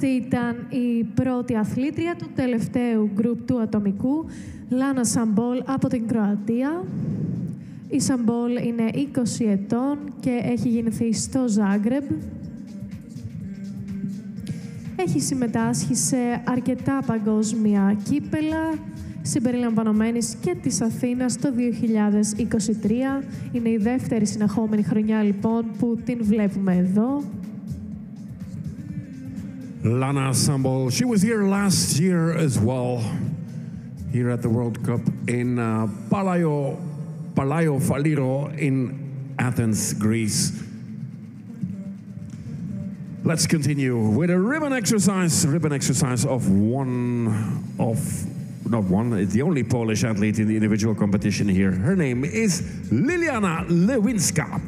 Αυτή ήταν η πρώτη αθλήτρια του τελευταίου γκρουπ του ατομικού, Λάνα Σαμπόλ από την Κροατία. Η Σαμπόλ είναι 20 ετών και έχει γεννηθεί στο Ζάγκρεμπ. Έχει συμμετάσχει σε αρκετά παγκόσμια κύπελα, συμπεριλαμβανομένης και της Αθήνας το 2023. Είναι η δεύτερη συνεχόμενη χρονιά λοιπόν που την βλέπουμε εδώ. Lana Sambol. She was here last year as well, here at the World Cup in uh, Palaio, Palaio Faliro in Athens, Greece. Let's continue with a ribbon exercise, ribbon exercise of one of not one, it's the only Polish athlete in the individual competition here. Her name is Liliana Lewinska.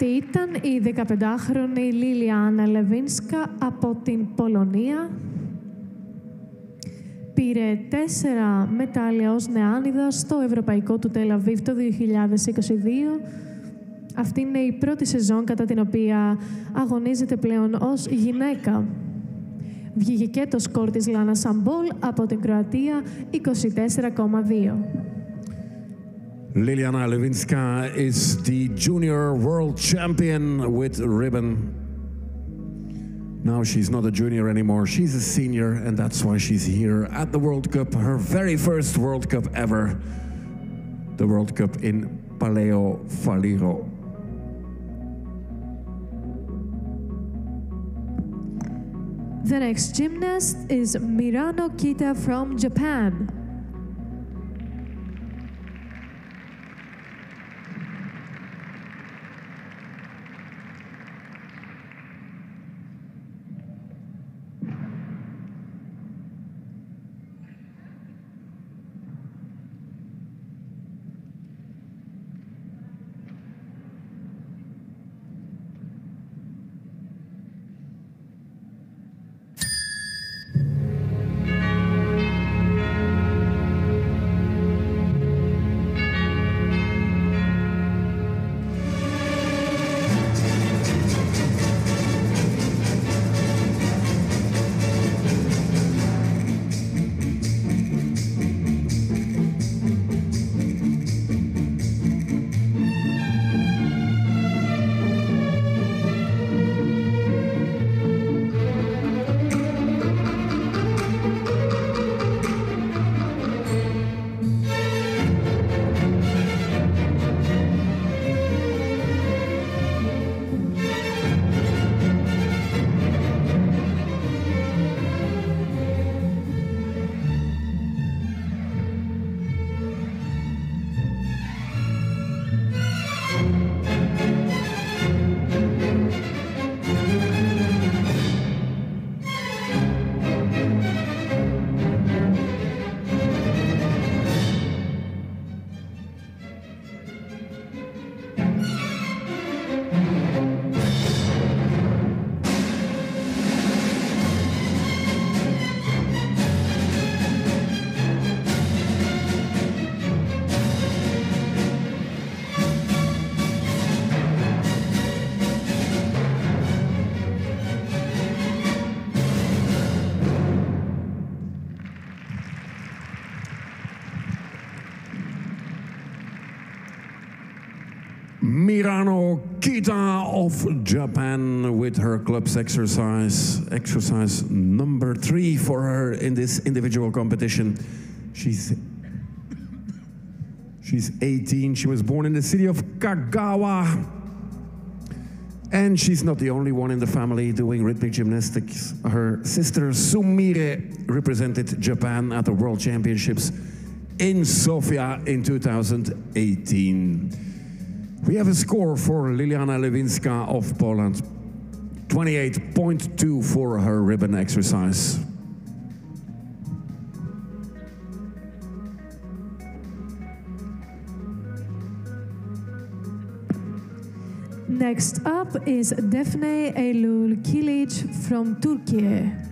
Αυτή ήταν η 15χρονη Λίλιανα Λεβίνσκα από την Πολωνία. Πήρε τέσσερα μετάλλια ως νεάνιδα στο Ευρωπαϊκό του Τελαβίβ το 2022. Αυτή είναι η πρώτη σεζόν κατά την οποία αγωνίζεται πλέον ως γυναίκα. Βγήκε και το σκορ της Λάνα Σαμπόλ από την Κροατία 24,2. Liliana Lewinska is the junior world champion with ribbon. Now she's not a junior anymore, she's a senior, and that's why she's here at the World Cup, her very first World Cup ever. The World Cup in Palaio Faliro. The next gymnast is Mirano Kita from Japan. Mirano Kita of Japan with her club's exercise, exercise number three for her in this individual competition. She's she's 18. She was born in the city of Kagawa. And she's not the only one in the family doing rhythmic gymnastics. Her sister Sumire represented Japan at the World Championships in Sofia in 2018. We have a score for Liliana Lewinska of Poland. 28.2 for her ribbon exercise. Next up is Defne Eylül Kilic from Turkey.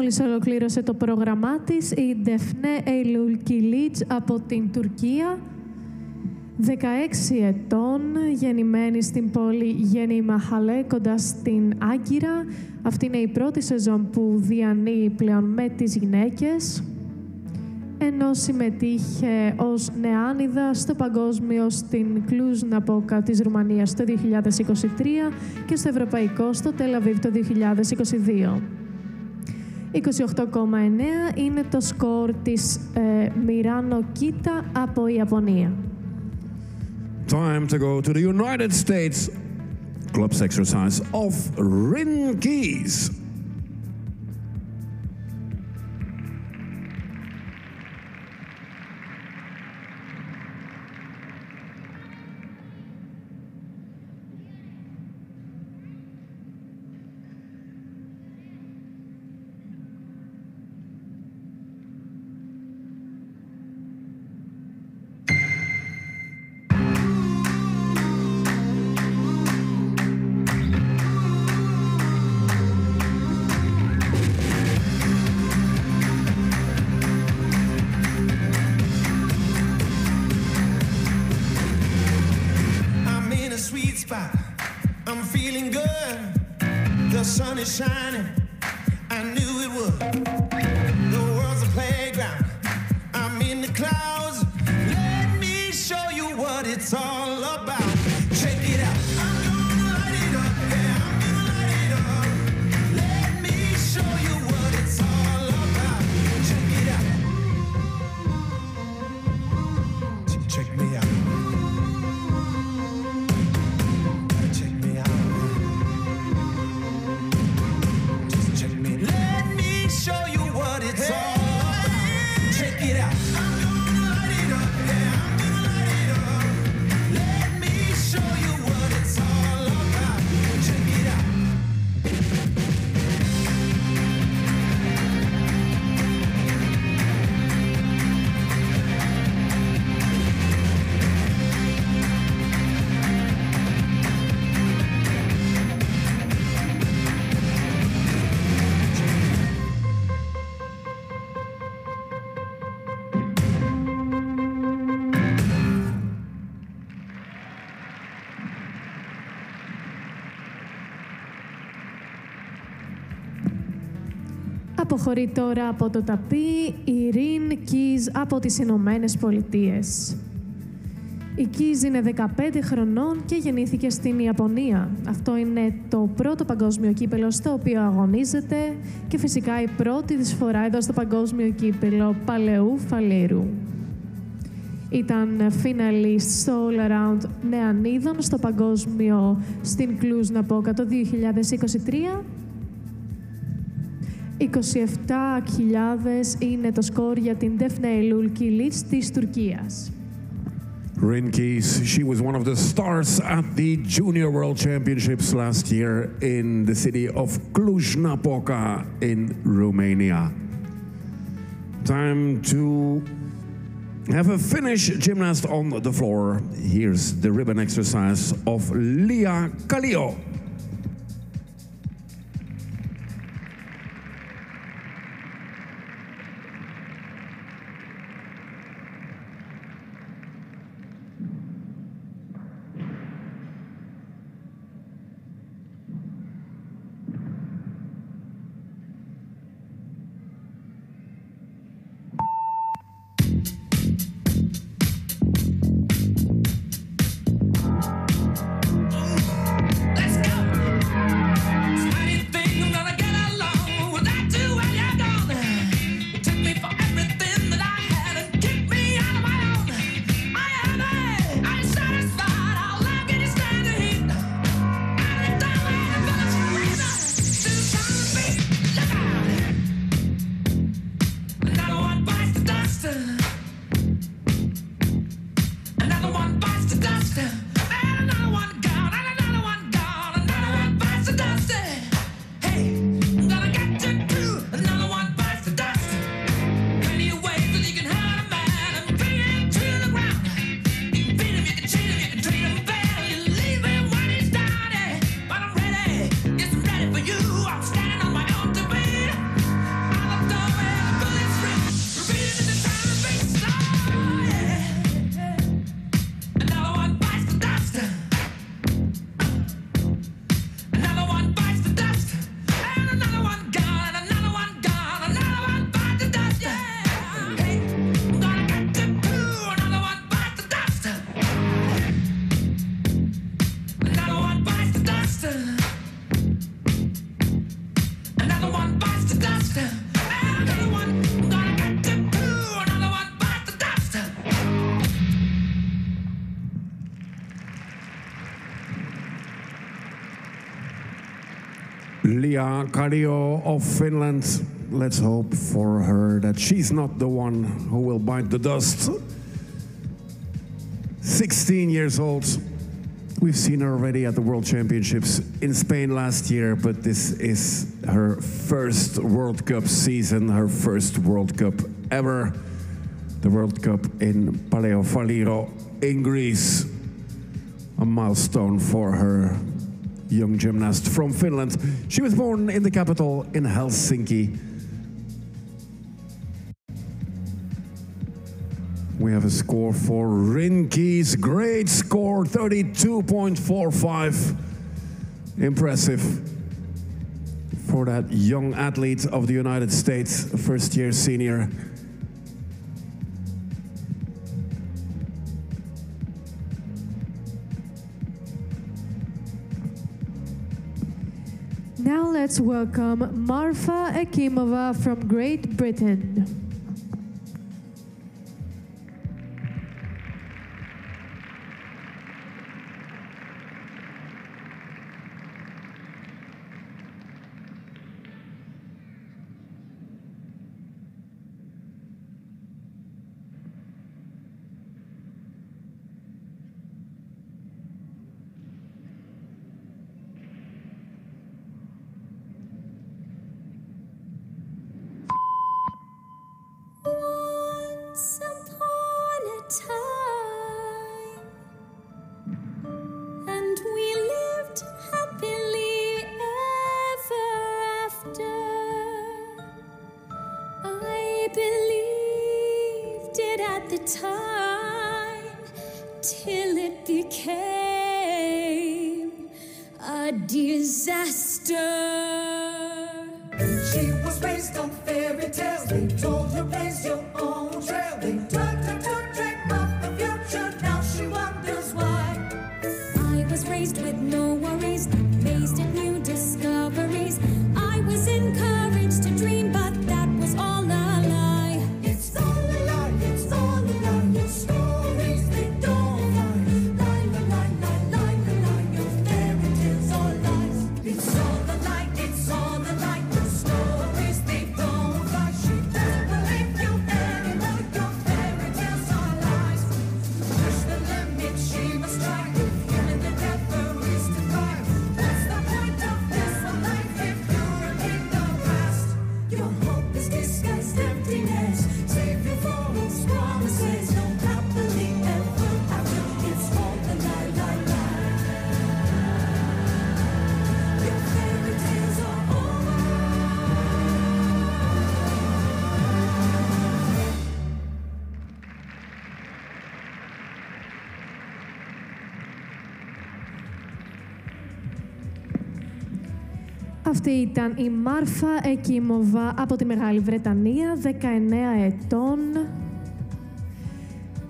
Μόλις ολοκλήρωσε το πρόγραμμά της η Ντεφνέ Ειλουλ Κιλίτς από την Τουρκία, 16 ετών, γεννημένη στην πόλη Γέννη Μαχαλέ κοντά στην Άγκυρα. Αυτή είναι η πρώτη σεζόν που διανύει πλέον με τις γυναίκες, ενώ συμμετείχε ως νεάνιδα στο παγκόσμιο στην Κλούζ Ναπόκα της Ρουμανίας το 2023 και στο Ευρωπαϊκό στο Τελαβίβ το 2022. 28,9 είναι το σκορ της ε, Μιράνο Κίτα από Ιαπωνία. Time to go to the United States clubs exercise of Rin Keys. It's all Αποχωρεί τώρα από το ταπί η Rin Keys από τις Ηνωμένες Πολιτείες. Η Keys είναι 15 χρονών και γεννήθηκε στην Ιαπωνία. Αυτό είναι το πρώτο παγκόσμιο κύπελο στο οποίο αγωνίζεται και φυσικά η πρώτη της φορά εδώ στο παγκόσμιο κύπελο παλαιού φαλήρου. Ήταν finalist στο All Around Νεανίδων στο παγκόσμιο στην Κλούζ Ναπόκα το 2023 27.000 είναι το σκορ για την Defne Eylul Kilic της Τουρκίας. Rin Keys, she was one of the stars at the Junior World Championships last year in the city of Cluj-Napoca in Romania. Time to have a Finnish gymnast on the floor. Here's the ribbon exercise of Lia Kallio. Lia of Finland. Let's hope for her that she's not the one who will bite the dust. 16 years old. We've seen her already at the World Championships in Spain last year, but this is her first World Cup season, her first World Cup ever. The World Cup in Palaio Faliro in Greece. A milestone for her young gymnast from Finland. She was born in the capital in Helsinki. We have a score for Rin Keys great score 32.45. Impressive for that young athlete of the United States, first year senior. Let's welcome Marfa Ekimova from Great Britain. It at the time till it became a disaster. She was raised on fairy tales. They told you blaze your own trail. They taught her to dream of the future. Now she wonders why. I was raised with no worries, amazed at new Αυτή ήταν η Μάρφα Εκίμοβα από τη Μεγάλη Βρετανία, 19 ετών.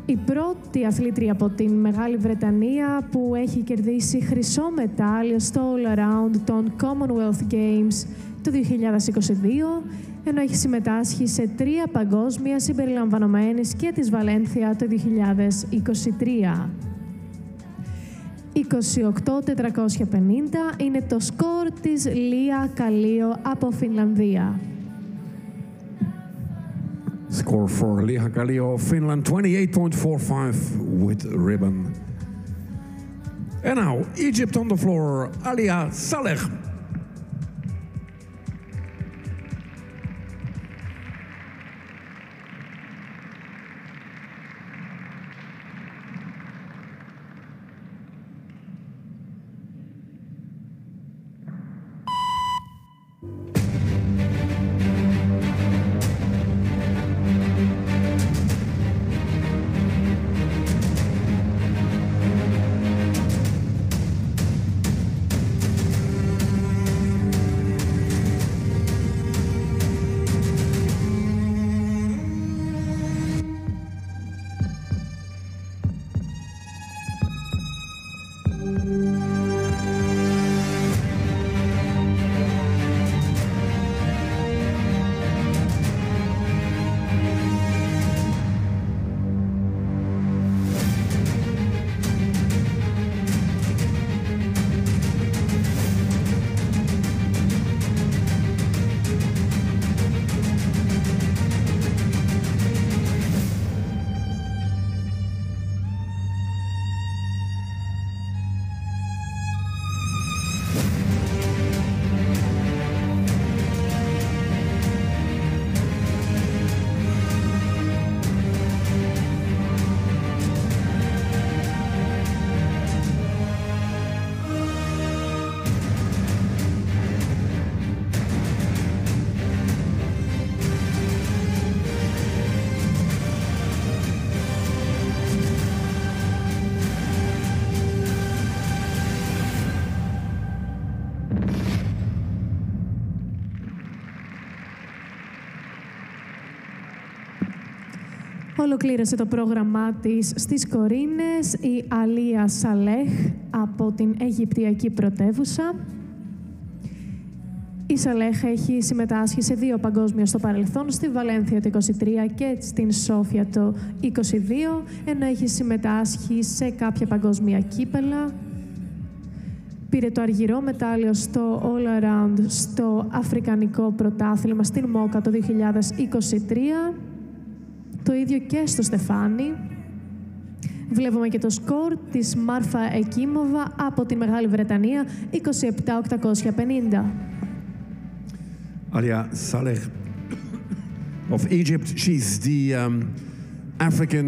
Η πρώτη αθλήτρια από την Μεγάλη Βρετανία που έχει κερδίσει χρυσό μετάλλιο στο All Around των Commonwealth Games το 2022, ενώ έχει συμμετάσχει σε τρία παγκόσμια συμπεριλαμβανομένης και της Βαλένθια το 2023. 28-450 είναι το σκορ της Λία Καλίο από Φινλανδία. Score for Liha Kallio of Finland 28.45 with ribbon. And now Egypt on the floor, Alia Saleh. Ολοκλήρωσε το πρόγραμμά της στις Κορίνες η Αλία Σαλέχ από την Αιγυπτιακή πρωτεύουσα. Η Σαλέχ έχει συμμετάσχει σε δύο παγκόσμια στο παρελθόν, στη Βαλένθια το 23 και στην Σόφια το 22, ενώ έχει συμμετάσχει σε κάποια παγκόσμια κύπελα. Πήρε το αργυρό μετάλλιο στο All Around στο Αφρικανικό Πρωτάθλημα στην Μόκα το 2023. Το ίδιο και στο Στεφάνι. Βλέπουμε και το σκορ της Μάρφα Εκίμοβα από τη Μεγάλη Βρετανία, 27-850. Alia Saleh of Egypt. She's the um, African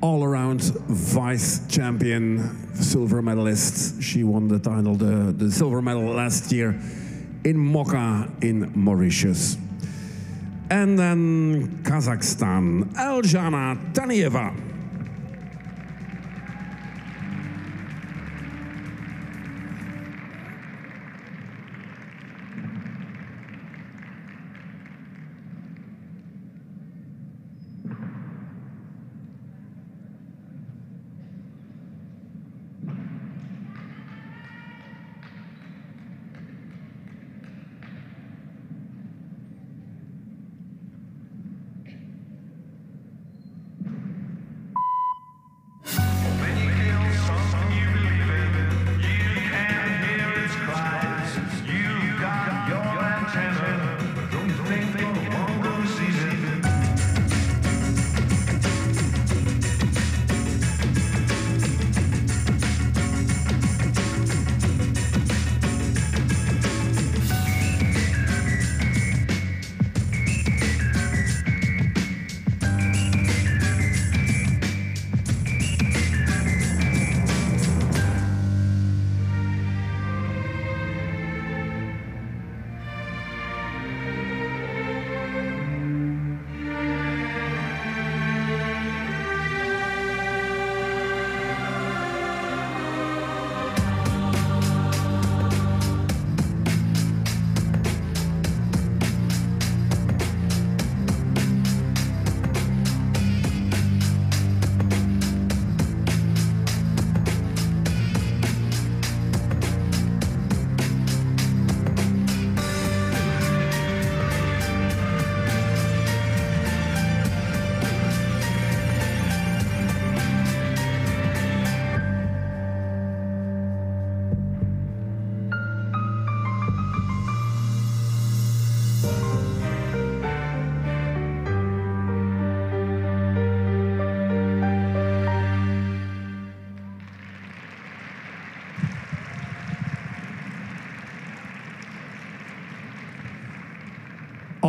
all around vice champion, silver medalist. She won the title, the, the silver medal last year in Mocha in Mauritius. And then Kazakhstan, Aljana Taniyeva.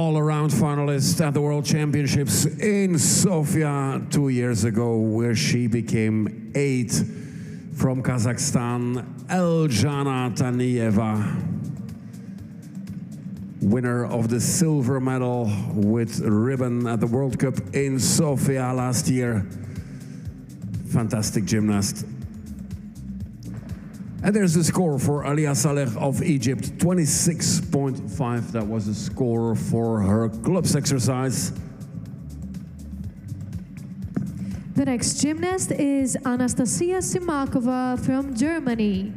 All around finalist at the World Championships in Sofia two years ago, where she became eighth from Kazakhstan, Elzhana Taniyeva. Winner of the silver medal with ribbon at the World Cup in Sofia last year. Fantastic gymnast. And there's the score for Alia Saleh of Egypt 26.5. That was the score for her clubs exercise. The next gymnast is Anastasia Simakova from Germany.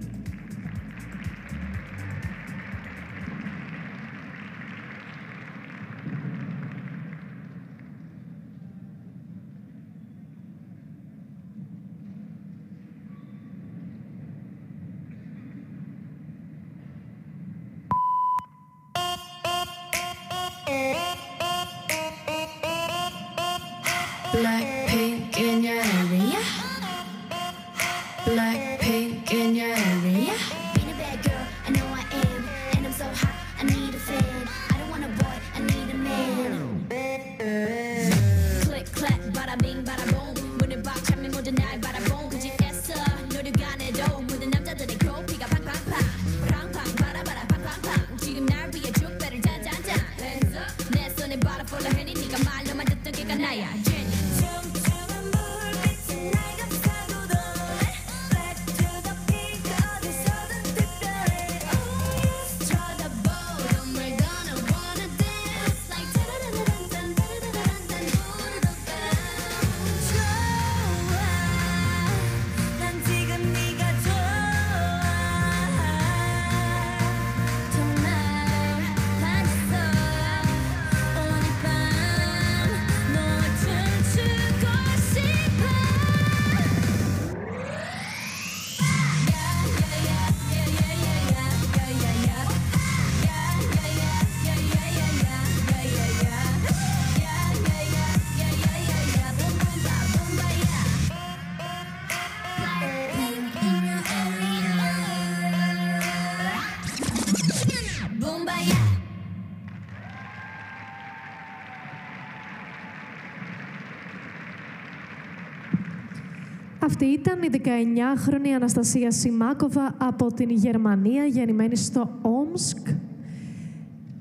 Αυτή ήταν η 19χρονη Αναστασία Σιμάκοβα από την Γερμανία, γεννημένη στο Όμσκ.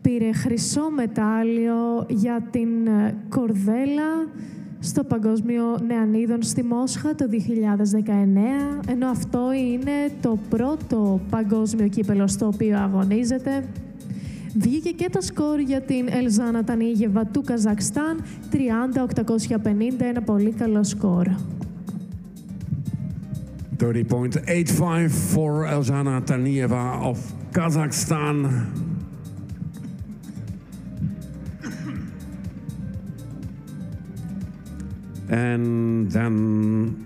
Πήρε χρυσό μετάλλιο για την ε, κορδέλα στο Παγκόσμιο Νεανίδων στη Μόσχα το 2019, ενώ αυτό είναι το πρώτο παγκόσμιο κύπελο στο οποίο αγωνίζεται. Βγήκε και το σκορ για την Ελζάνα Τανίγεβα του Καζακστάν, 30-850, ένα πολύ καλό σκορ. 30.85 for Elzhana Taniyeva of Kazakhstan. And then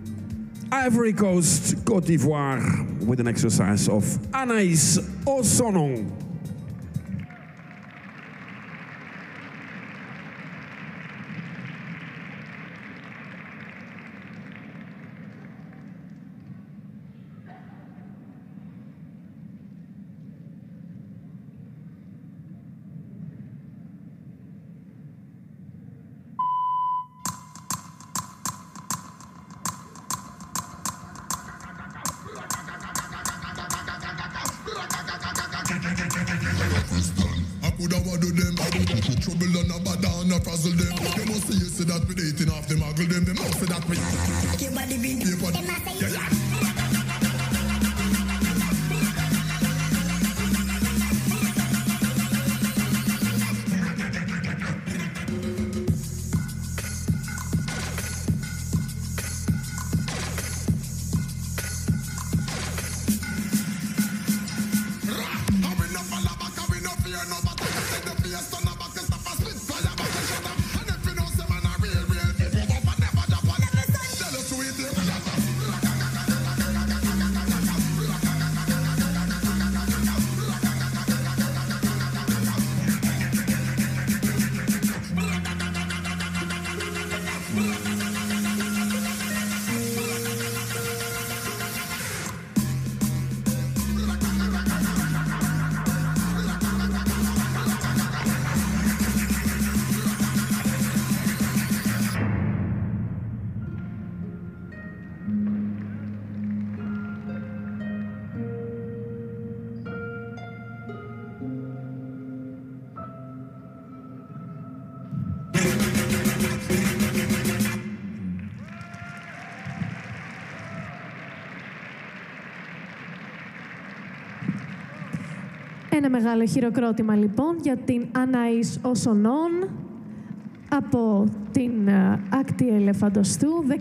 Ivory Coast, Cote d'Ivoire, with an exercise of Anaïs Ossonon. Ένα μεγάλο χειροκρότημα λοιπόν για την Αναής Οσονών από την ε, ακτή ελεφαντοστού, 19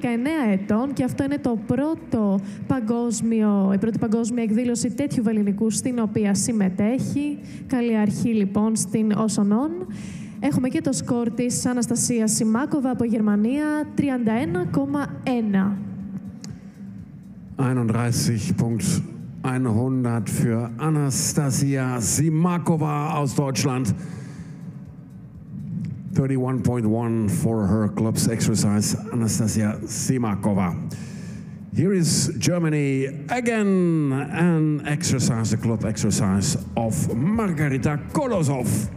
ετών και αυτό είναι το πρώτο παγκόσμιο, η πρώτη παγκόσμια εκδήλωση τέτοιου βεληνικού στην οποία συμμετέχει. Καλή αρχή λοιπόν στην Οσονών. Έχουμε και το σκορ της Αναστασίας Σιμάκοβα από Γερμανία, 31,1. 31.100 für Anastasia Simakova aus Deutschland. 31.1 for her club's exercise, Anastasia Simakova. Here is Germany again, an exercise, a club exercise of Margarita Kolosov.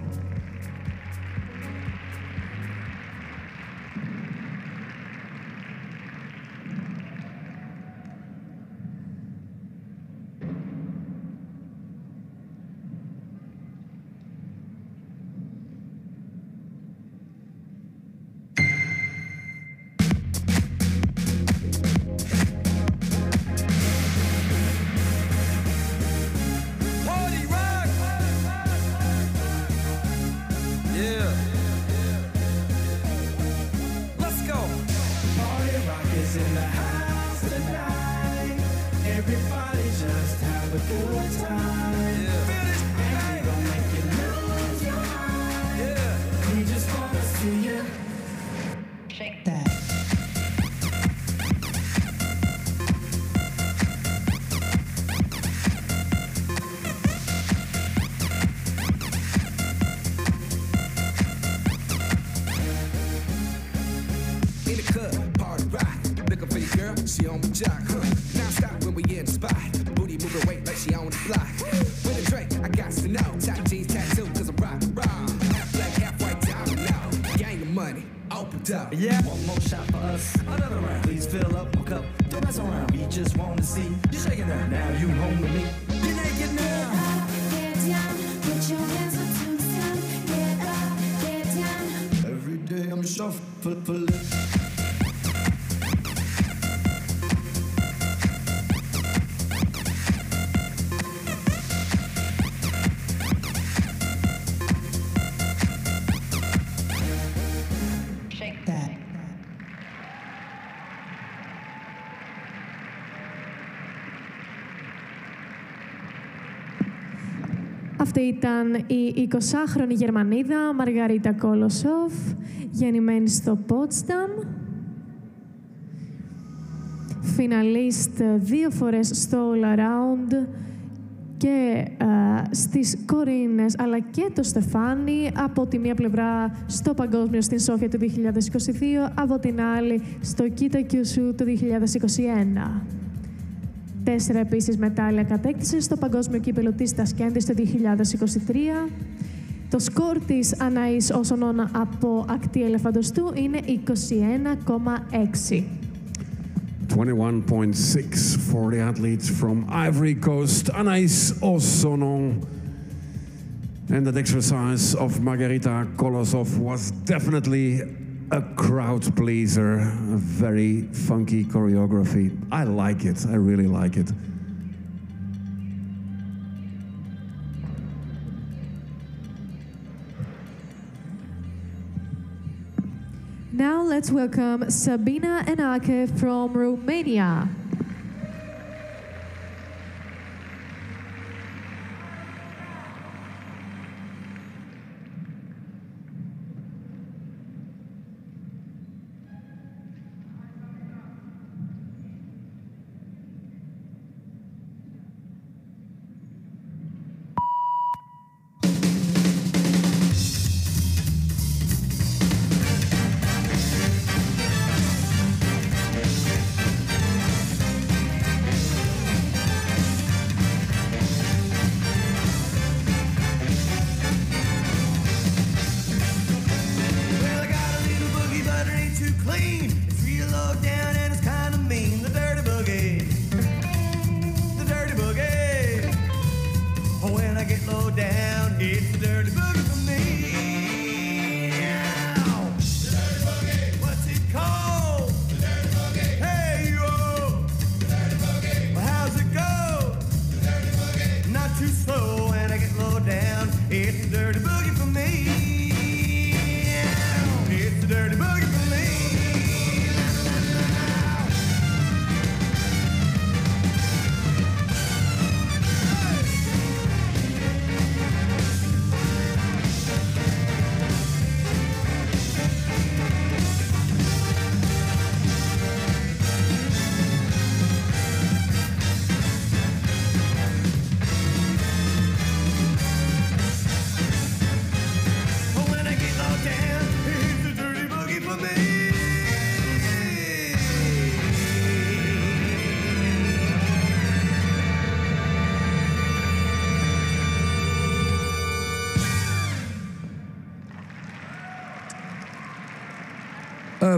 Stoff. Αυτή ήταν η 20χρονη Γερμανίδα Μαργαρίτα Κόλοσοφ γεννημένης στο Πότσταμ. Φιναλίστ δύο φορές στο All Around και ε, στις Κορίνες, αλλά και το Στεφάνι, από τη μία πλευρά στο Παγκόσμιο στην Σόφια του 2022, από την άλλη στο Κίτα Κιουσού του 2021. Τέσσερα επίσης μετάλλια κατέκτησε στο Παγκόσμιο Κύπελο της Τασκέντης το 2023. Το σκορ της Αναής Όσονων από ακτή ελεφαντοστού είναι 21,6. 21.6 for the athletes from Ivory Coast, Anais Osonon. And that exercise of Margarita Kolosov was definitely a crowd pleaser, a very funky choreography. I like it, I really like it. Now let's welcome Sabina Enache from Romania.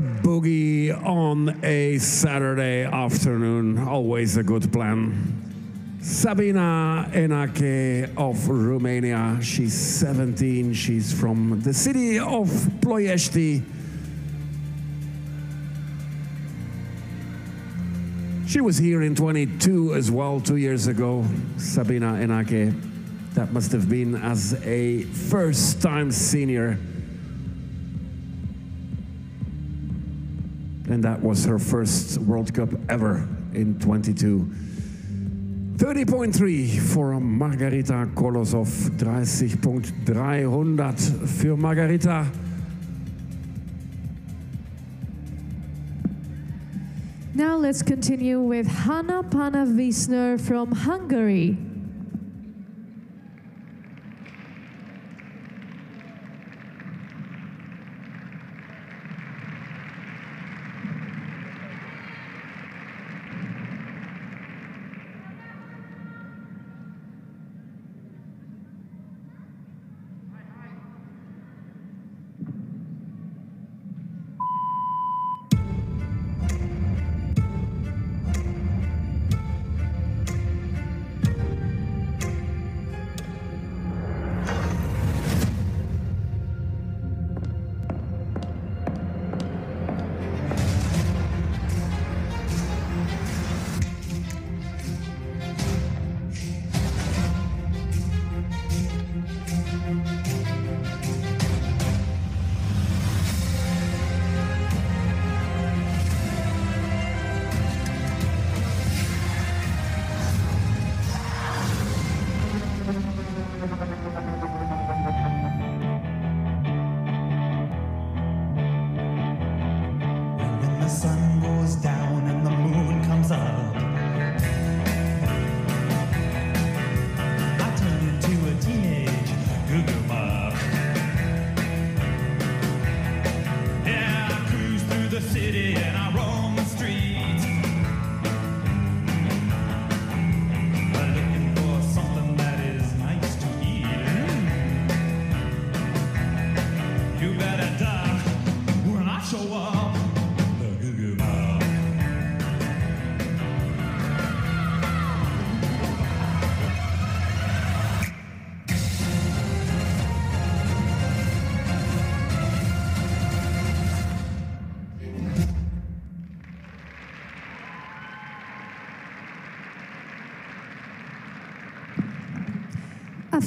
A boogie on a Saturday afternoon, always a good plan. Sabina Enache of Romania. She's 17. She's from the city of Ploiești. She was here in 22 as well, two years ago. Sabina Enache. That must have been as a first time senior. And that was her first World Cup ever in 22. 30.3 for Margarita Kolosov, 30.300 für Margarita. Now let's continue with Hanna Panna Wiesner from Hungary.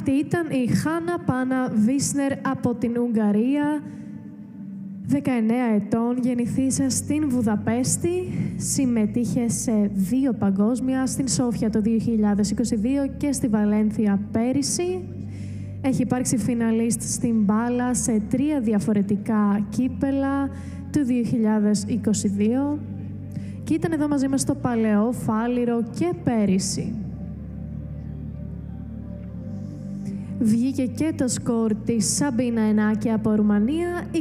Αυτή ήταν η Χάνα Πάνα Βίσνερ από την Ουγγαρία. 19 ετών, γεννηθήσα στην Βουδαπέστη, συμμετείχε σε δύο παγκόσμια, στην Σόφια το 2022 και στη Βαλένθια πέρυσι. Έχει υπάρξει φιναλίστ στην μπάλα σε τρία διαφορετικά κύπελα του 2022 και ήταν εδώ μαζί μας στο Παλαιό, Φάληρο και πέρυσι. Βγήκε και το σκορ της Σαμπίνα Ενάκη από Ρουμανία 27-550.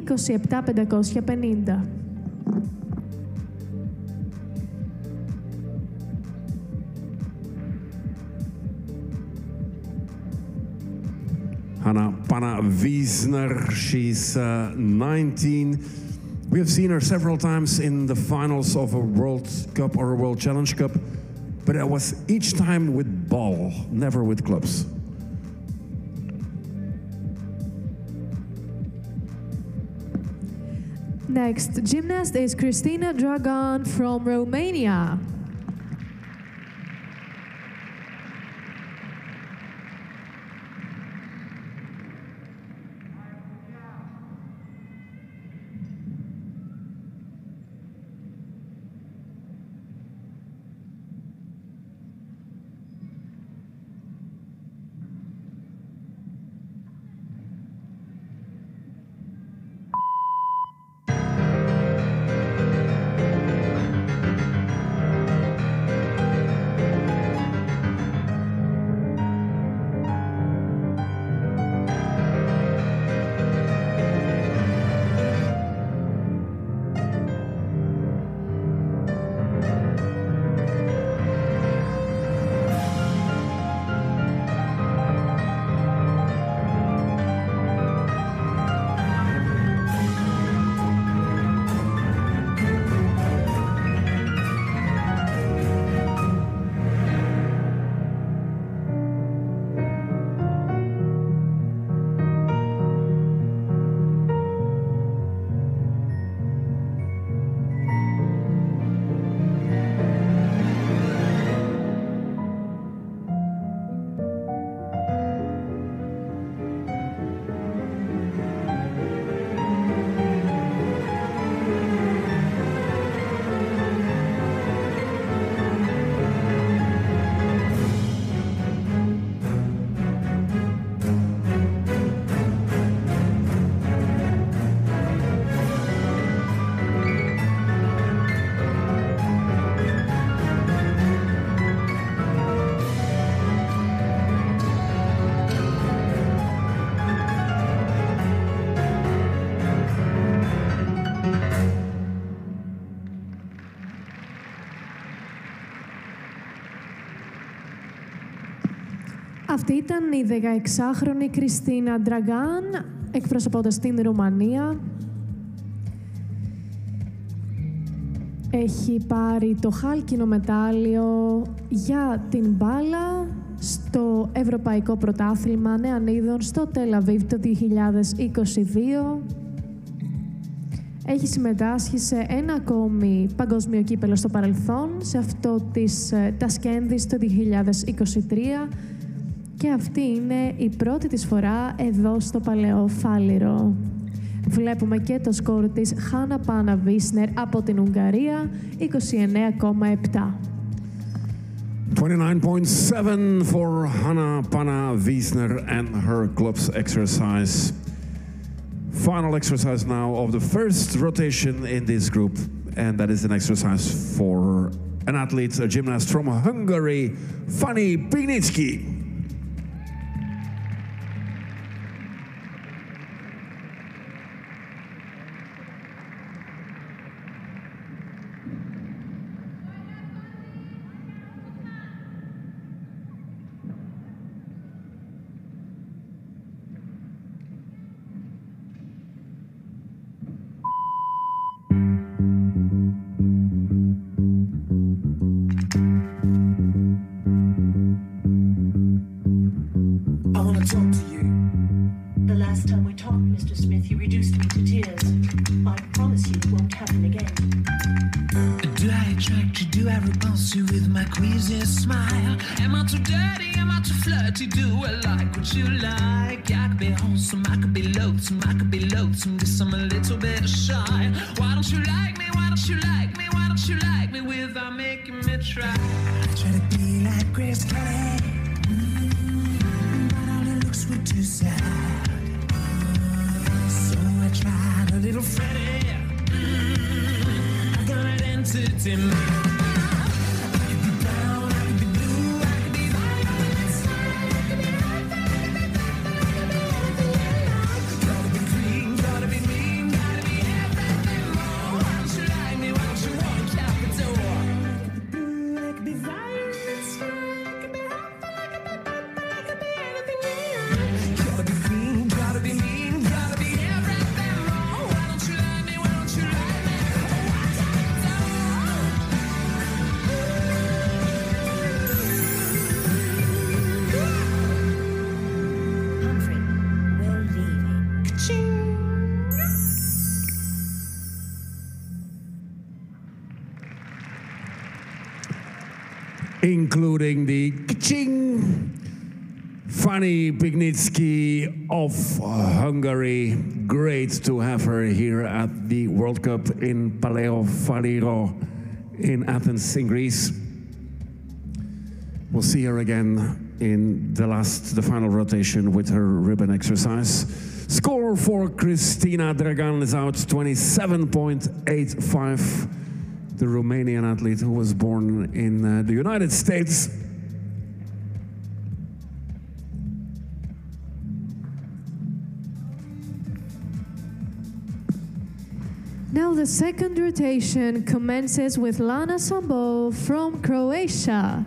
Hanna Panna Wiesner, she's uh, 19. We have seen her several times in the finals of a World Cup or a World Challenge Cup, but it was each time with ball, never with clubs. Next gymnast is Christina Dragan from Romania. Αυτή ήταν η 16χρονη Κριστίνα Ντραγκάν, εκπροσωπώντας την Ρουμανία. Έχει πάρει το χάλκινο μετάλλιο για την μπάλα στο Ευρωπαϊκό Πρωτάθλημα Νεανίδων στο Τελαβίβ το 2022. Έχει συμμετάσχει σε ένα ακόμη παγκόσμιο κύπελο στο παρελθόν, σε αυτό της ε, Τασκένδης το 2023 και αυτή είναι η πρώτη της φορά εδώ στο Παλαιό Φάληρο. Βλέπουμε και το σκορ της Χάνα Πάνα Βίσνερ από την Ουγγαρία, 29,7. 29.7 for Hanna Panna Wiesner and her club's exercise. Final exercise now of the first rotation in this group, and that is an exercise for an athlete, a gymnast from Hungary, Fanny Pinitsky. The Kaching Fanni Pigniczki of Hungary. Great to have her here at the World Cup in Palaio Faliro in Athens, in Greece. We'll see her again in the last, the final rotation with her ribbon exercise. Score for Christina Dragan is out 27.85 the Romanian athlete who was born in uh, the United States. Now the second rotation commences with Lana Sambol from Croatia.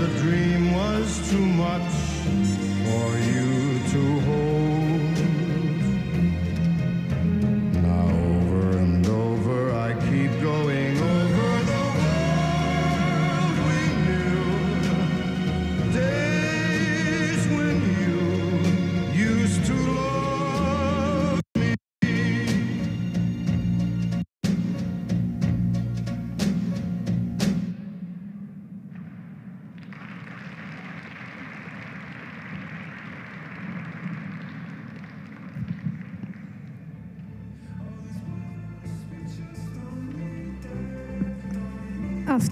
The dream was too much for you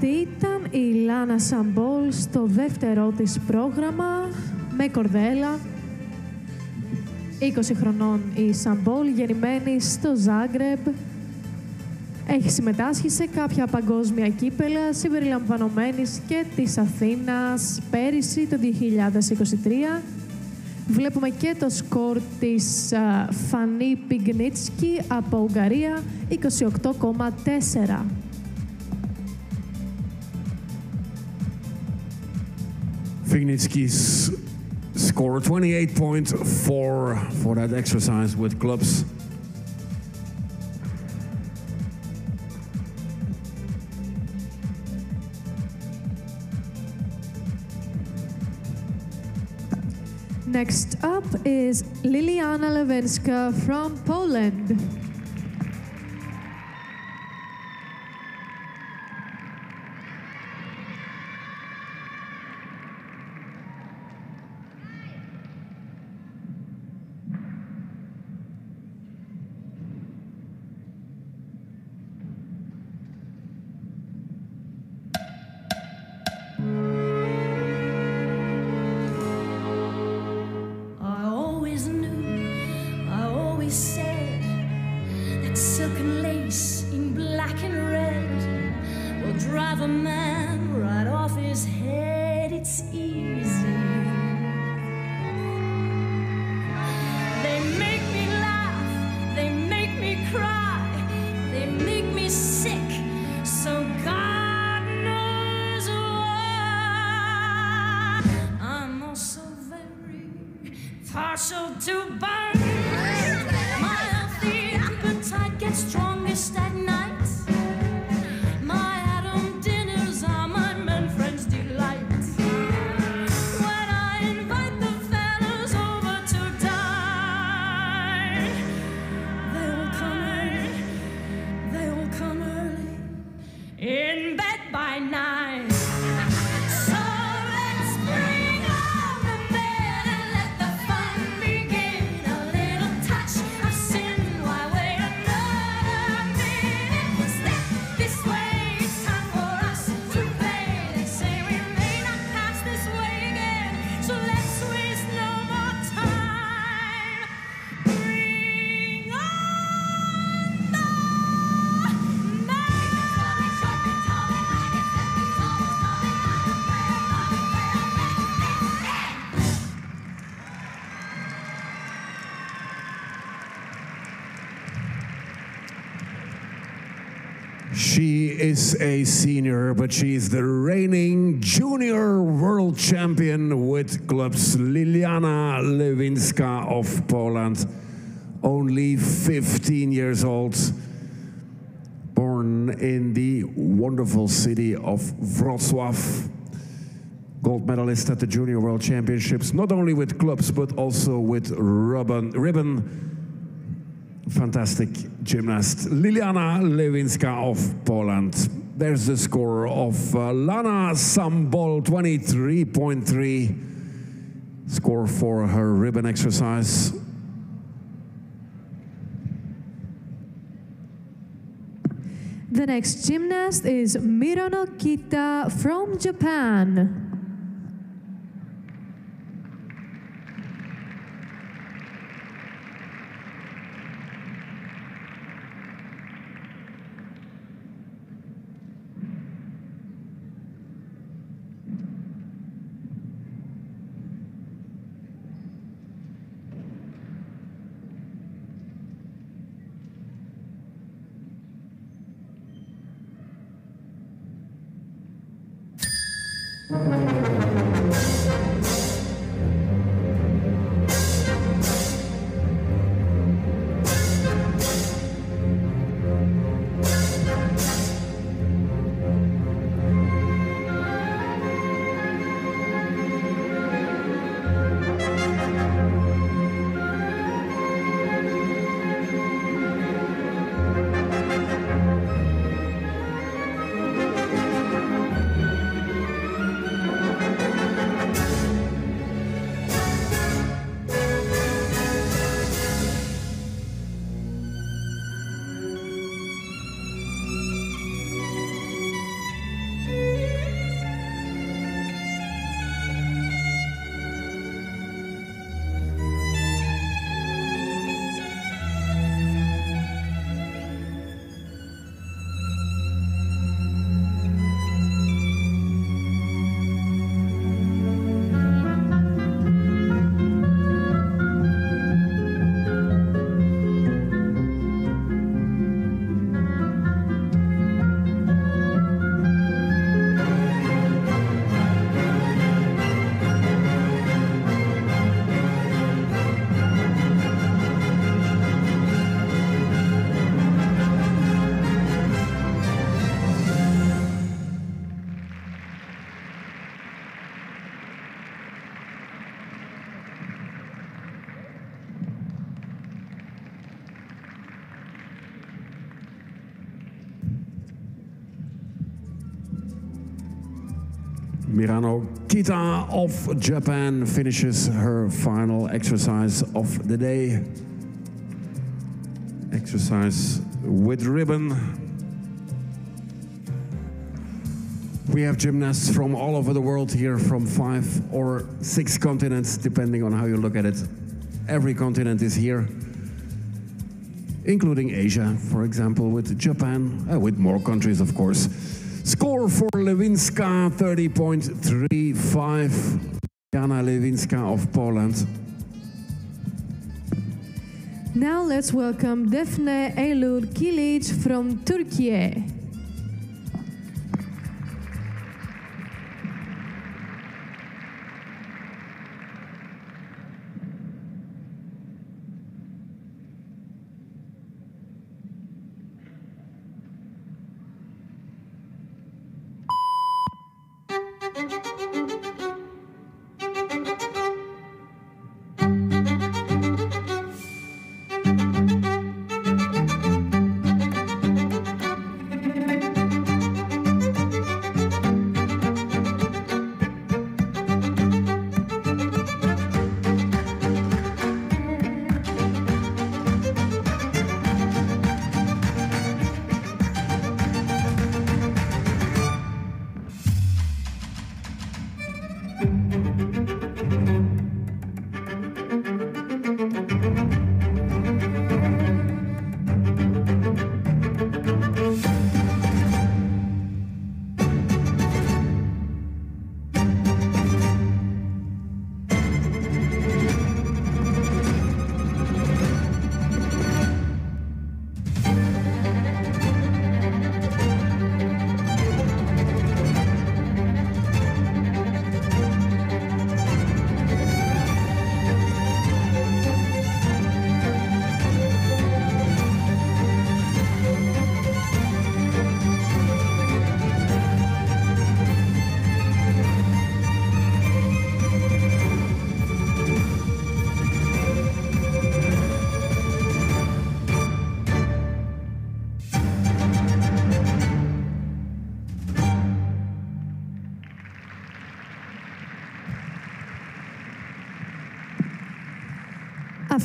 Αυτή ήταν η Λάνα Σαμπόλ στο δεύτερό της πρόγραμμα με κορδέλα. 20 χρονών η Σαμπόλ, γεννημένη στο Ζάγκρεμπ. Έχει συμμετάσχει σε κάποια παγκόσμια κύπελα, συμπεριλαμβανομένης και της Αθήνας πέρυσι το 2023. Βλέπουμε και το σκορ της α, Φανή Πιγνίτσκι από Ουγγαρία, 28,4. Pigniczki's score 28.4 for that exercise with clubs. Next up is Liliana Lewinska from Poland. By nine. Senior, but she's the reigning junior world champion with clubs Liliana Lewinska of Poland, only 15 years old, born in the wonderful city of Wrocław. Gold medalist at the Junior World Championships, not only with clubs but also with ribbon. ribbon fantastic gymnast Liliana Lewinska of Poland. There's the score of uh, Lana Sambol, 23.3. Score for her ribbon exercise. The next gymnast is Mirano Kita from Japan. Mirano Kita of Japan finishes her final exercise of the day. Exercise with ribbon. We have gymnasts from all over the world here, from five or six continents, depending on how you look at it. Every continent is here, including Asia, for example, with Japan, uh, with more countries, of course. Score for Lewinska 30.35. Jana Lewinska of Poland. Now let's welcome Defne Eylül Kilic from Turkey.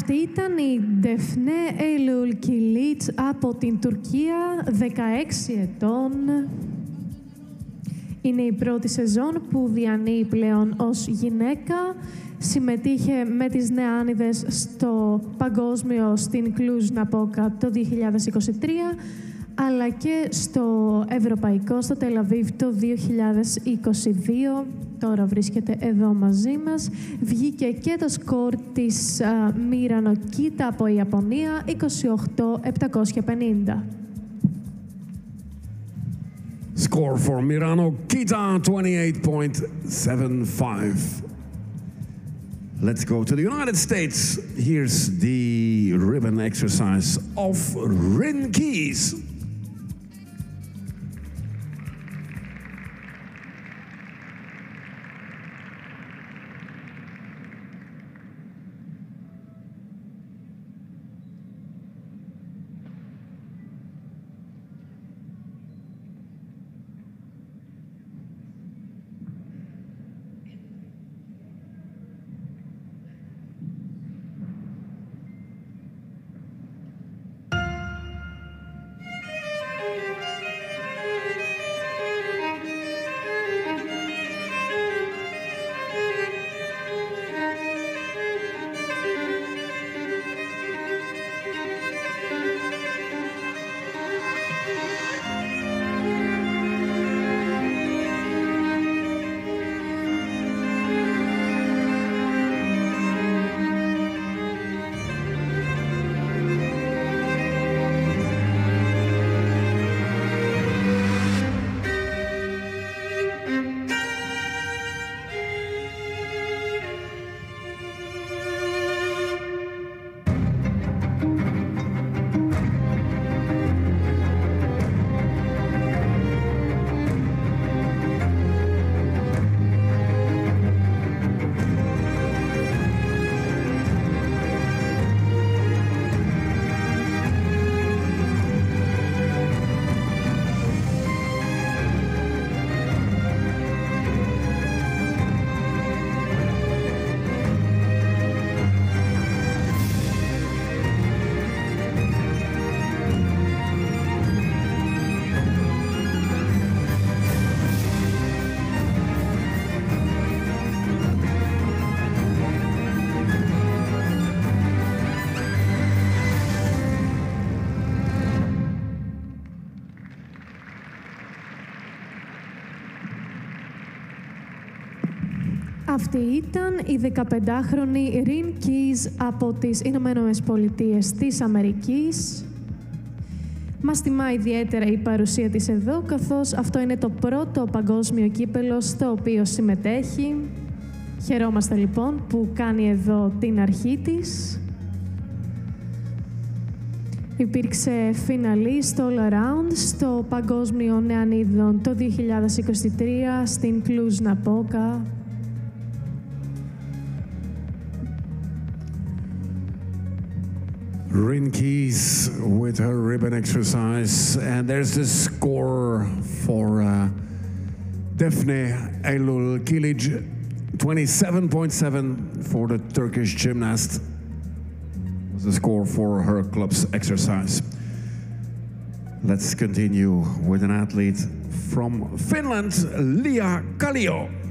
Αυτή ήταν η Defne Eylül Kilic από την Τουρκία, 16 ετών. Είναι η πρώτη σεζόν που διανύει πλέον ως γυναίκα. Συμμετείχε με τις Νεάνιδες στο παγκόσμιο στην Κλούζ Ναπόκα το 2023, αλλά και στο ευρωπαϊκό στο Τελαβίβ το 2022. Τώρα βρίσκεται εδώ μαζί μας. Βγήκε και το σκορ της α, Μίρανο Κίτα από η Ιαπωνία, 28-750. score for Mirano Kita 28.75. Let's go to the United States. Here's the ribbon exercise of Rin Keys. Αυτή ήταν η 15χρονη Rin Keys από τις Ηνωμένες Πολιτείες της Αμερικής. Μας τιμά ιδιαίτερα η παρουσία της εδώ, καθώς αυτό είναι το πρώτο παγκόσμιο κύπελο στο οποίο συμμετέχει. Χαιρόμαστε λοιπόν που κάνει εδώ την αρχή της. Υπήρξε φιναλή στο All Around στο Παγκόσμιο Νεανίδων το 2023 στην Κλουζ Ναπόκα. Rin Keys with her ribbon exercise. And there's the score for uh, Defne Kilic 27.7 for the Turkish gymnast. The score for her club's exercise. Let's continue with an athlete from Finland, Lia Kallio.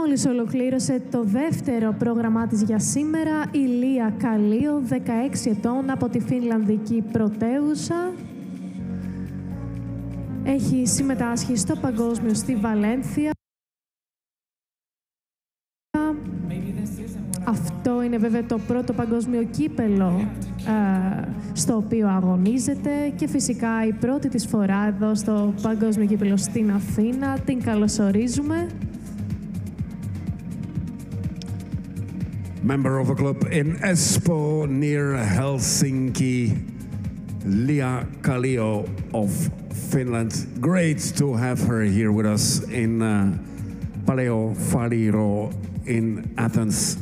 Μόλις ολοκλήρωσε το δεύτερο πρόγραμμά της για σήμερα, η Λία Καλίο, 16 ετών, από τη Φινλανδική πρωτεύουσα. Έχει συμμετάσχει στο παγκόσμιο στη Βαλένθια. Αυτό είναι βέβαια το πρώτο παγκόσμιο κύπελο ε, στο οποίο αγωνίζεται και φυσικά η πρώτη της φορά εδώ στο παγκόσμιο κύπελο στην Αθήνα. Την καλωσορίζουμε. Member of a club in Espoo near Helsinki, Lia Kallio of Finland. Great to have her here with us in uh, Palaio Faliro in Athens.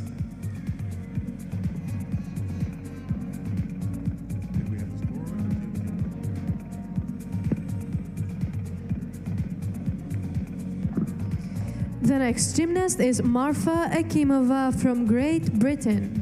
The next gymnast is Marfa Ekimova from Great Britain.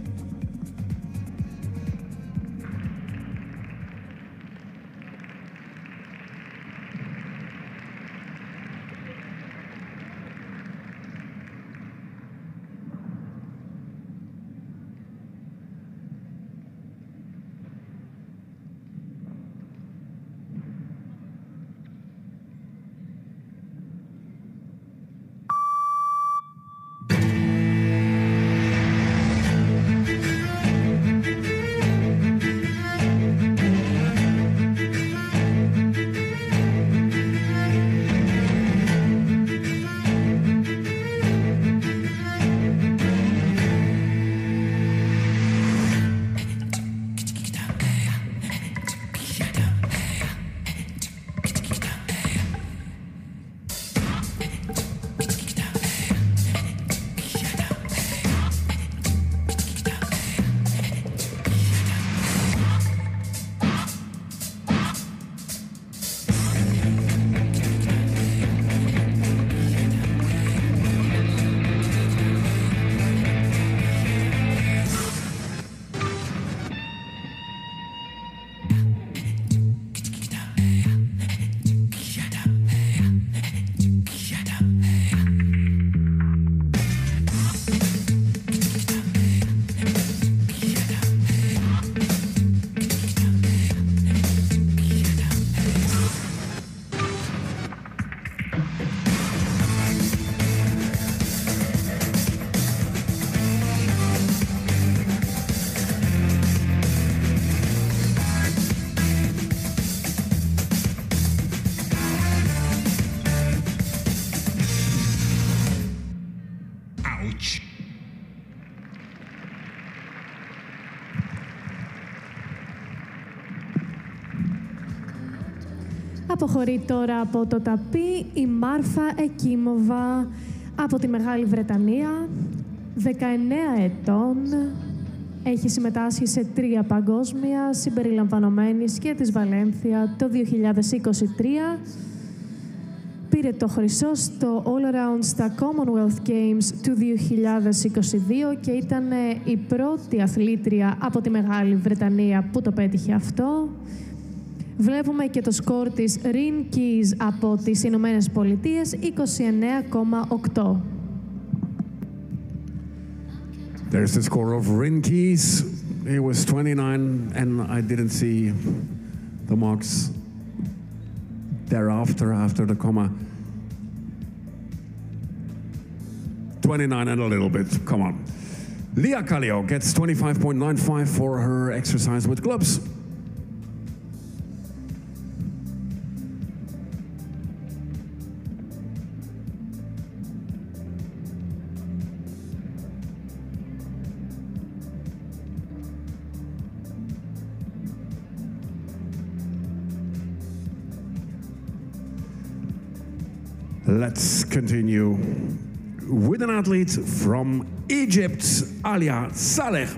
Αποχωρεί τώρα από το ταπί η Μάρφα Εκίμοβα από τη Μεγάλη Βρετανία, 19 ετών. Έχει συμμετάσχει σε τρία παγκόσμια, συμπεριλαμβανομένης και της Βαλένθια το 2023. Πήρε το χρυσό στο All Around στα Commonwealth Games του 2022 και ήταν ε, η πρώτη αθλήτρια από τη Μεγάλη Βρετανία που το πέτυχε αυτό. Βλέπουμε και το σκορ της Rin Keys από τις Ηνωμένε Πολιτείες, 29,8. There's the score of Rinkies. It was 29, and I didn't see the marks thereafter, after the comma. 29 and a little bit. Come on. Leah Kallio gets 25.95 for her exercise with gloves. Let's continue with an athlete from Egypt, Aliaa Saleh.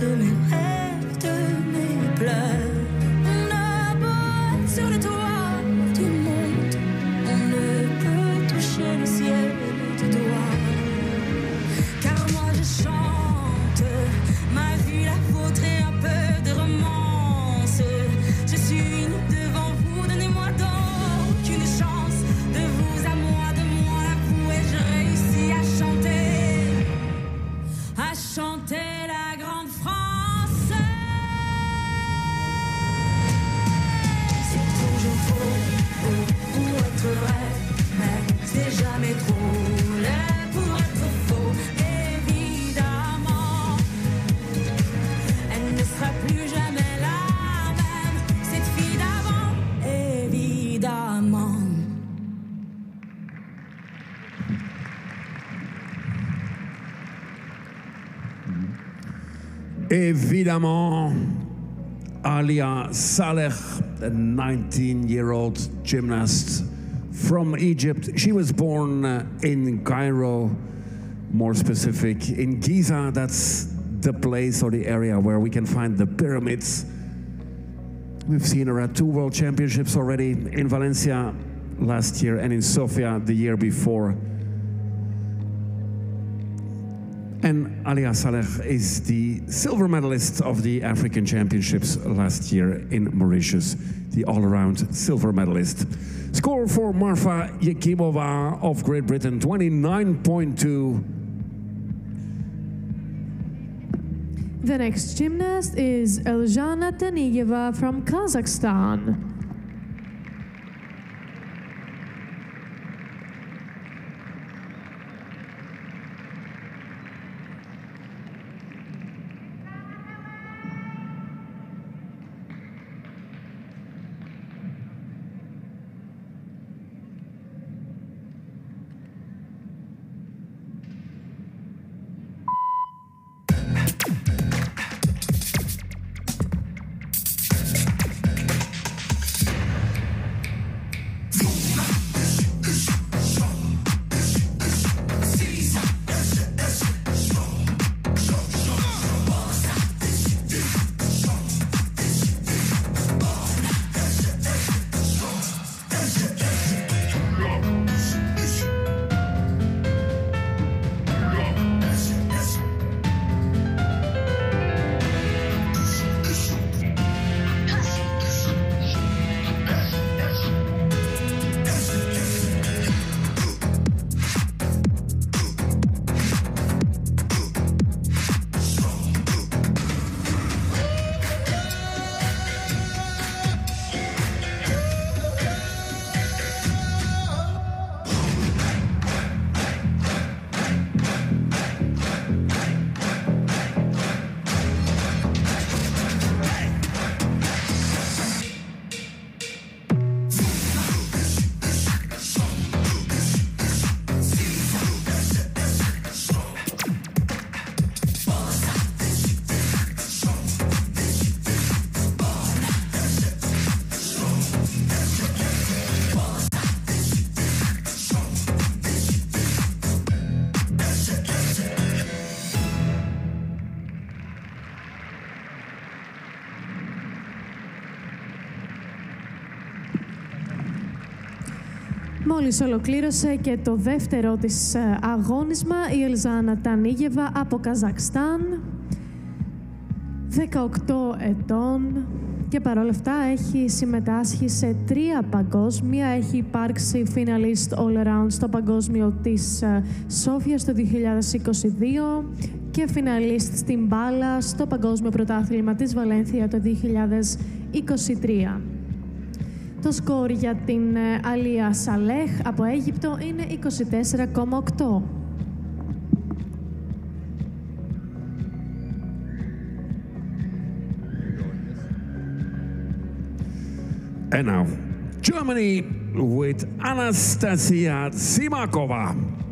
De mes rêves de mes pleurs. Évidemment, Aliaa Saleh, a 19 year old gymnast from Egypt. She was born uh, in Cairo, more specific, in Giza. That's the place or the area where we can find the pyramids. We've seen her at two world championships already in Valencia last year and in Sofia the year before. And Aliaa Saleh is the silver medalist of the African Championships last year in Mauritius, the all around silver medalist. Score for Marfa Ekimova of Great Britain 29.2. The next gymnast is Elzhana Taniyeva from Kazakhstan. Μόλις ολοκλήρωσε και το δεύτερο της ε, αγώνισμα η Ελζάνα Τανίγεβα από Καζακστάν, 18 ετών και παρόλα αυτά έχει συμμετάσχει σε τρία παγκόσμια. Έχει υπάρξει finalist all around στο παγκόσμιο της ε, Σόφιας το 2022 και finalist στην μπάλα στο παγκόσμιο πρωτάθλημα της Βαλένθια το 2023. Το σκορ για την ε, Αλία Σαλέχ από Αίγυπτο είναι 24,8. And now, Germany with Anastasia Simakova.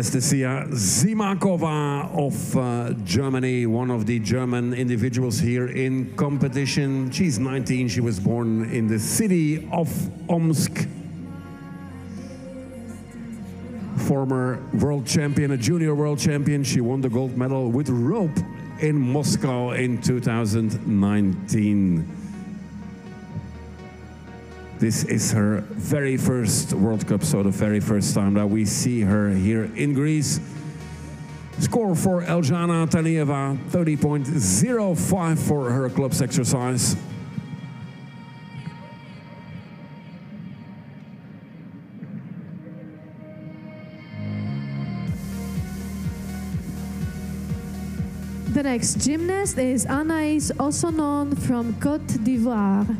Anastasia Simakova of uh, Germany, one of the German individuals here in competition. She's 19. She was born in the city of Omsk. Former world champion, a junior world champion. She won the gold medal with rope in Moscow in 2019. This is her very first World Cup, so the very first time that we see her here in Greece. Score for Elzhana Taniyeva, 30.05 for her club's exercise. The next gymnast is Anaïs Ossonon from Côte d'Ivoire.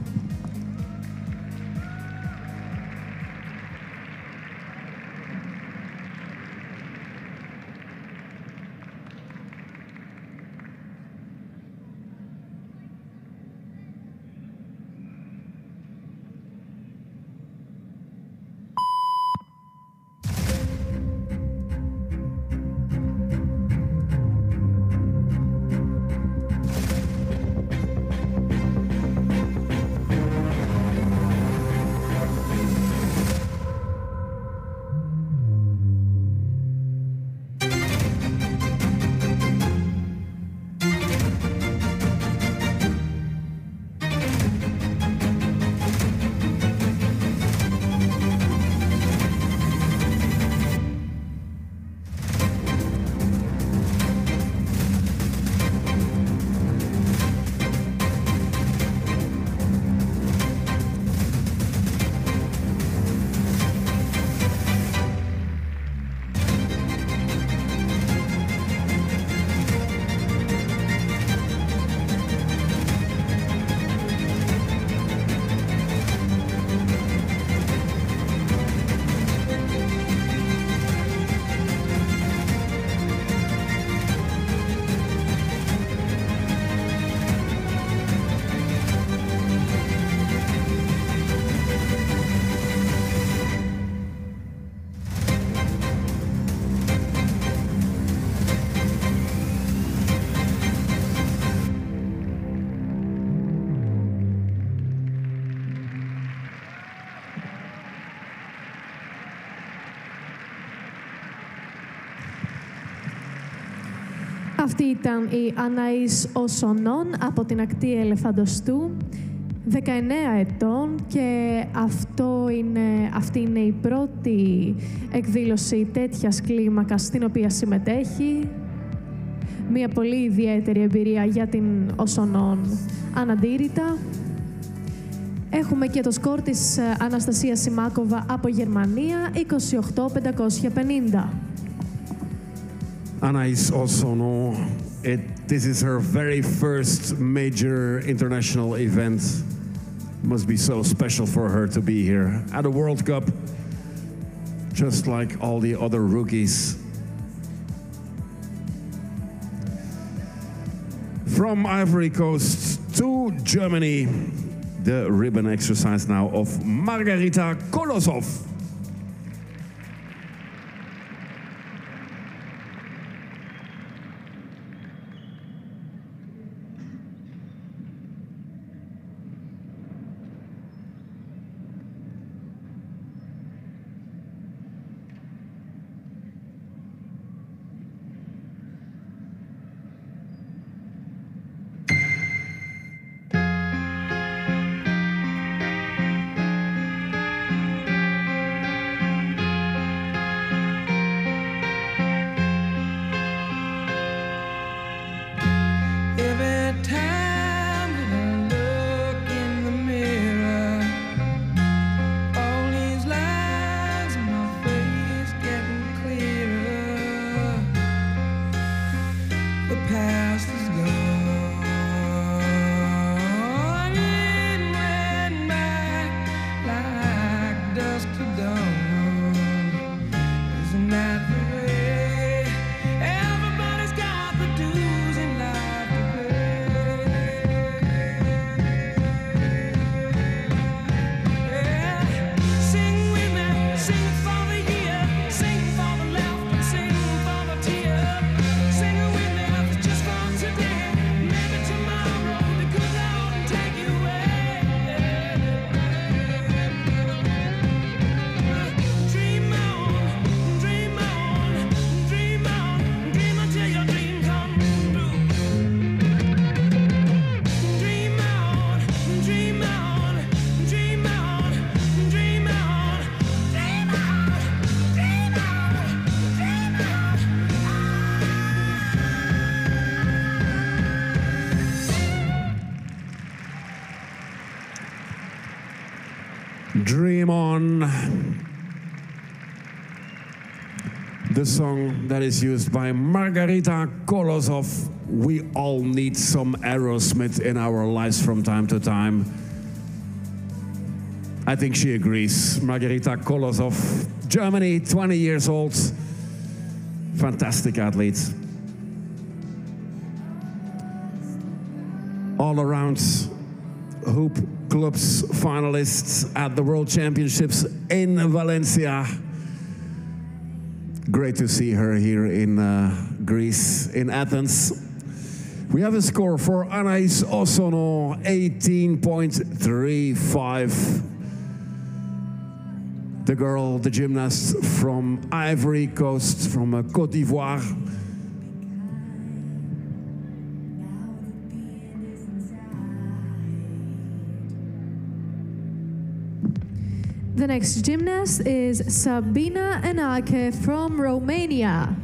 Αυτή ήταν η Αναής Οσονών από την ακτή Ελεφαντοστού, 19 ετών και αυτό είναι, αυτή είναι η πρώτη εκδήλωση τέτοιας κλίμακας στην οποία συμμετέχει. Μια πολύ ιδιαίτερη εμπειρία για την Οσονών αναντήρητα. Έχουμε και το σκορ της ε, Αναστασίας Σιμάκοβα από Γερμανία, 28-550. Anais Ossonon, it, this is her very first major international event. Must be so special for her to be here at a World Cup, just like all the other rookies. From Ivory Coast to Germany, the ribbon exercise now of Margarita Kolosov. The song that is used by Margarita Kolosov. We all need some Aerosmith in our lives from time to time. I think she agrees. Margarita Kolosov, Germany, 20 years old. Fantastic athlete. All around hoop clubs finalists at the World Championships in Valencia. Great to see her here in uh, Greece, in Athens. We have a score for Anais Ossonon, 18.35. The girl, the gymnast from Ivory Coast, from uh, Cote d'Ivoire. The next gymnast is Sabina Enache from Romania.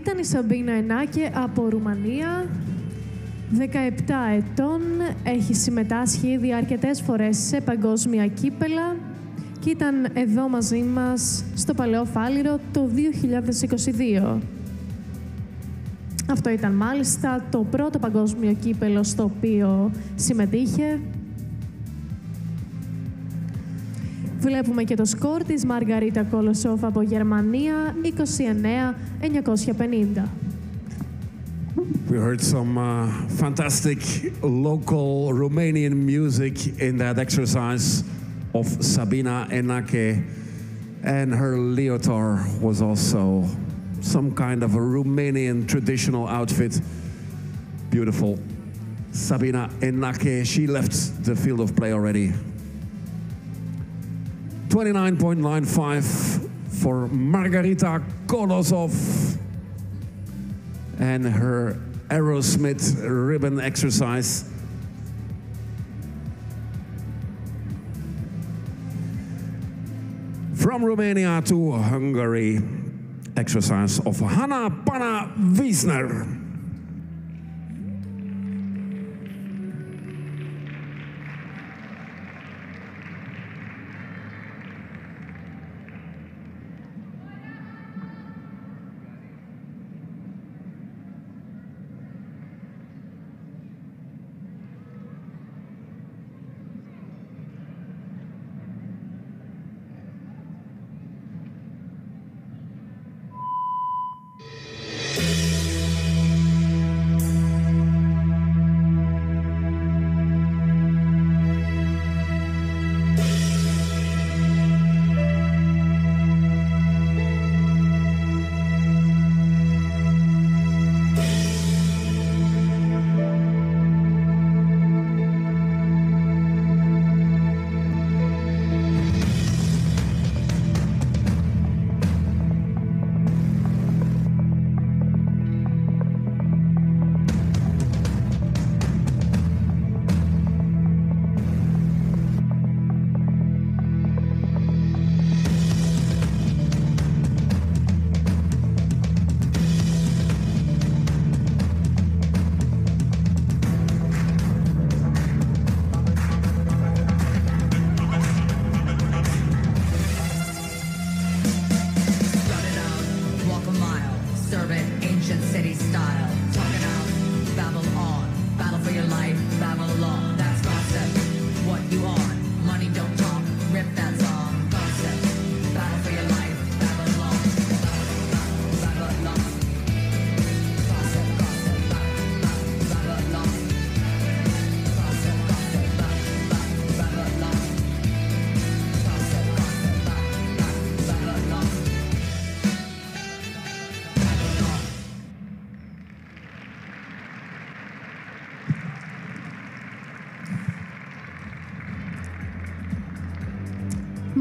Ήταν η Σαμπίνα Ενάκε από Ρουμανία. 17 ετών, έχει συμμετάσχει ήδη αρκετές φορές σε παγκόσμια κύπελα και ήταν εδώ μαζί μας στο Παλαιό Φάληρο το 2022. Αυτό ήταν μάλιστα το πρώτο παγκόσμιο κύπελο στο οποίο συμμετείχε. Βλέπουμε και το σκορ της Μαργαρίτα Κολοσόφ από Γερμανία, 29-950. We heard some uh, fantastic local Romanian music in that exercise of Sabina Enache, and her leotard was also some kind of a Romanian traditional outfit. Beautiful. Sabina Enache, she left the field of play already. 29.95 for Margarita Kolosov and her Aerosmith ribbon exercise. From Romania to Hungary, exercise of Hanna Panna Wiesner.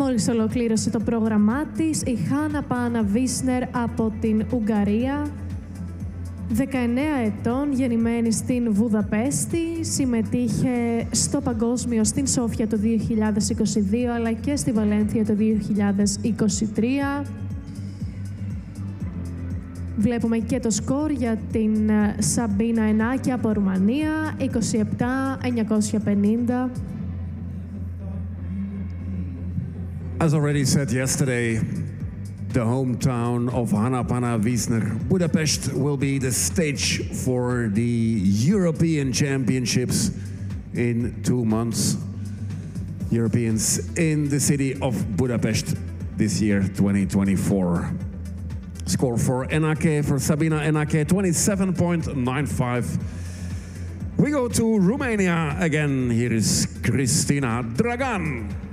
Μόλις ολοκλήρωσε το πρόγραμμά της, η Χάνα Πάνα Βίσνερ από την Ουγγαρία, 19 ετών, γεννημένη στην Βουδαπέστη, συμμετείχε στο παγκόσμιο στην Σόφια το 2022, αλλά και στη Βαλένθια το 2023. Βλέπουμε και το σκορ για την ε, Σαμπίνα Ενάκη από Ρουμανία, 27-950. As already said yesterday, the hometown of Hanna Panna Wiesner, Budapest, will be the stage for the European Championships in two months. Europeans in the city of Budapest this year, 2024. Score for Enache, for Sabina Enache, 27.95. We go to Romania again. Here is Christina Dragan.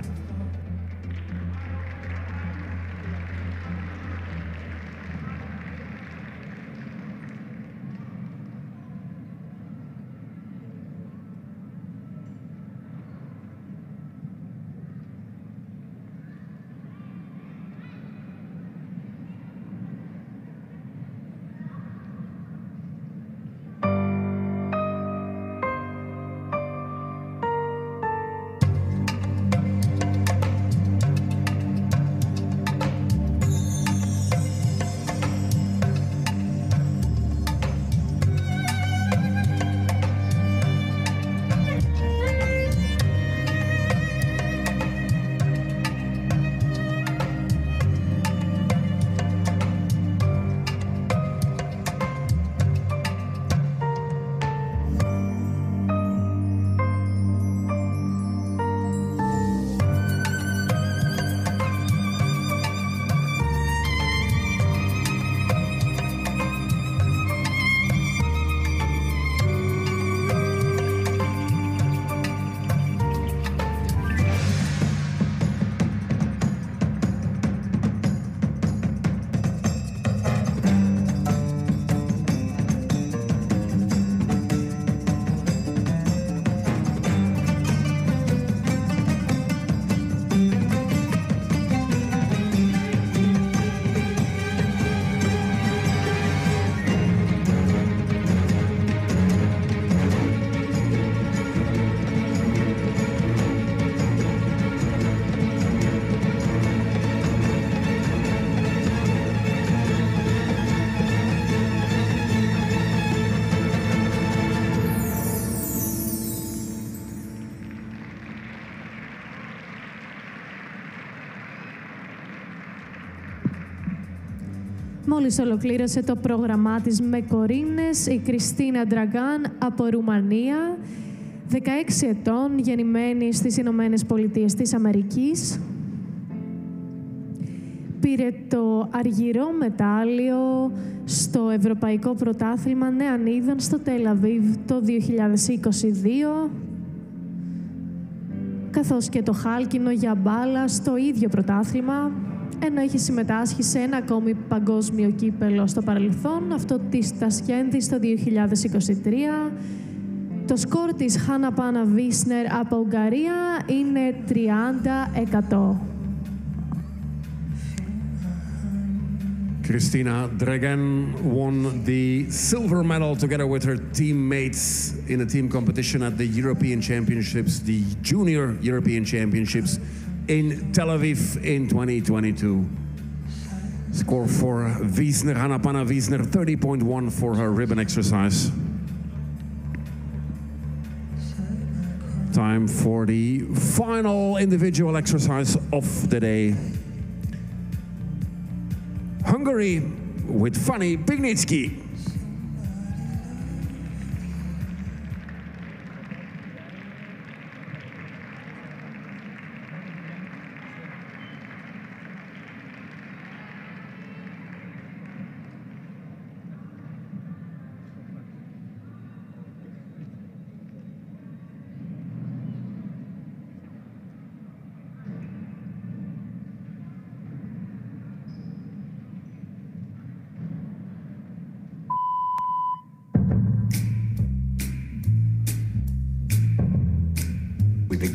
Μόλις ολοκλήρωσε το πρόγραμμά της με κορίνες, η Κριστίνα Ντραγκάν από Ρουμανία, 16 ετών, γεννημένη στις Ηνωμένες Πολιτείες της Αμερικής. Πήρε το αργυρό μετάλλιο στο Ευρωπαϊκό Πρωτάθλημα Νέαν Είδων στο Τελαβίβ το 2022 καθώς και το χάλκινο για μπάλα στο ίδιο πρωτάθλημα, ενώ έχει συμμετάσχει σε ένα ακόμη παγκόσμιο κύπελο στο παρελθόν, αυτό της Τασκένδη το 2023. Το σκορ της Χάνα Πάνα Βίσνερ από Ουγγαρία είναι 30%. Christina Dragan won the silver medal together with her teammates in a team competition at the European Championships, the Junior European Championships in Tel Aviv in 2022. Score for Wiesner, Hanna Panna Wiesner, 30.1 for her ribbon exercise. Time for the final individual exercise of the day. Hungary with Fanni Pigniczki.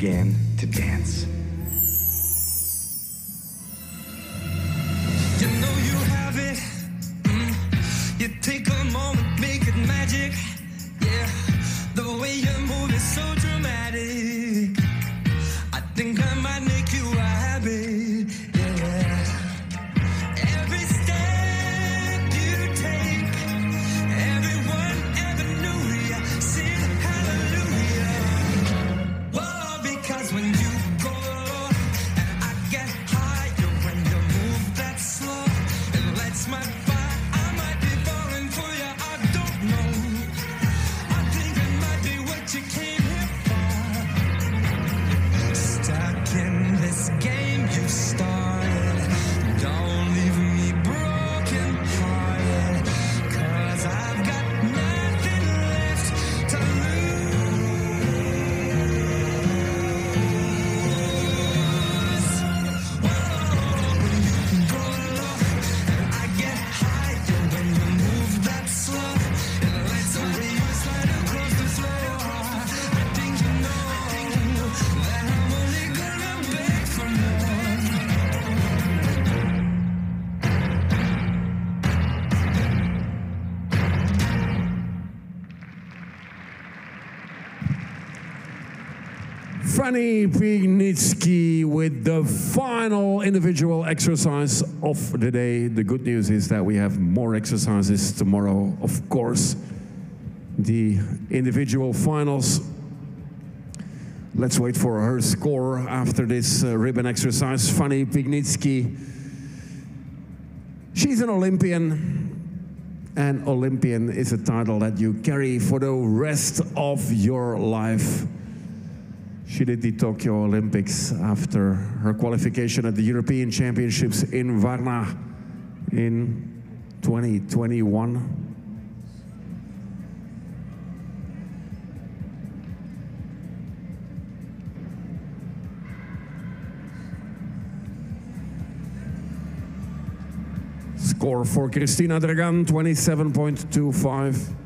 Began to dance. With the final individual exercise of the day. The good news is that we have more exercises tomorrow, of course. The individual finals. Let's wait for her score after this uh, ribbon exercise. Fanni Pigniczki. She's an Olympian, and Olympian is a title that you carry for the rest of your life. She did the Tokyo Olympics after her qualification at the European Championships in Varna in 2021. Score for Christina Dragan 27.25.